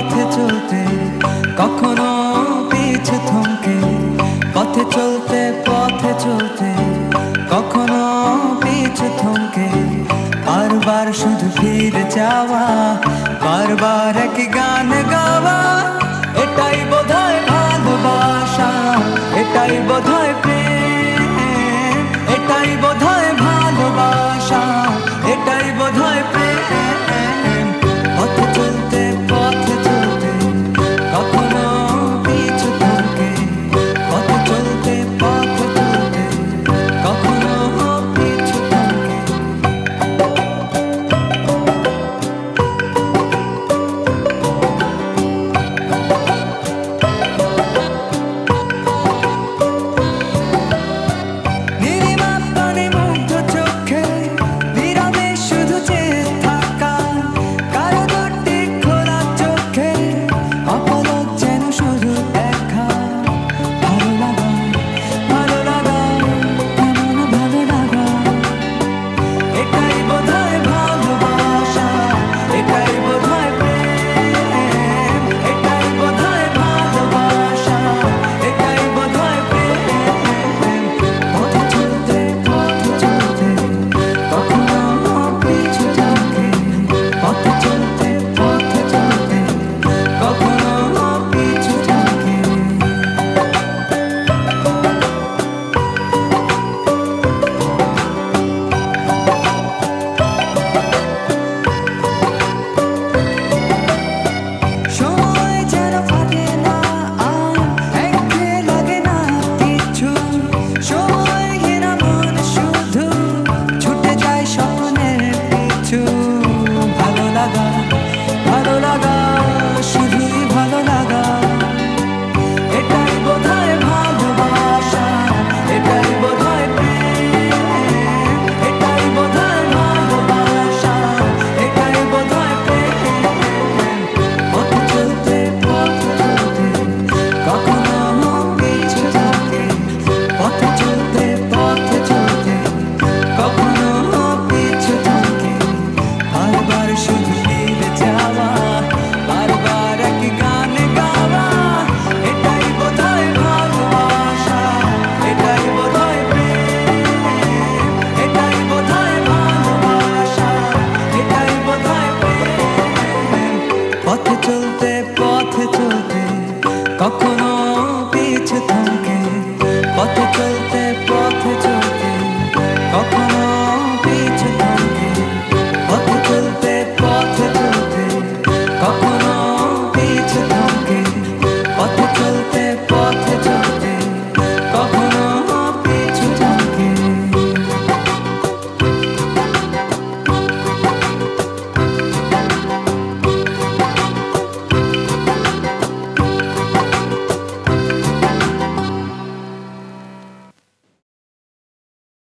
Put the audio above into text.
পথে চলতে, কখনো পিছে থমকে, পথে চলতে পথে চলতে, কখনো পিছে থমকে, বারবার শুধু ফিরে যাওয়া, বারবার এক গান গাওয়া I'll put nada. পথে চলতে